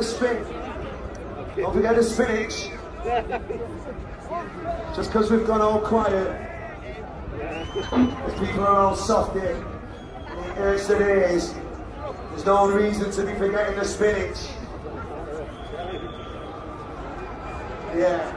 the spin. Don't forget the spinach. Just because we've gone all quiet. If people are all soft here. in it is. there's no reason to be forgetting the spinach. Yeah.